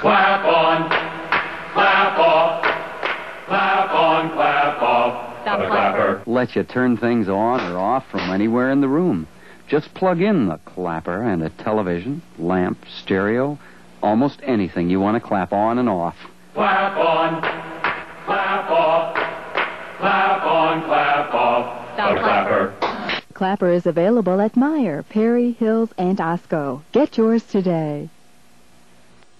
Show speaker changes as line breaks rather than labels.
Clap on, clap off, clap on, clap off.
Stop
the
clapper.
Let you turn things on or off from anywhere in the room. Just plug in the clapper and a television, lamp, stereo, almost anything you want to clap on and off.
Clap on, clap off, clap on, clap off.
Stop
the clapper.
Clapper is available at Meijer, Perry, Hills, and Osco. Get yours today.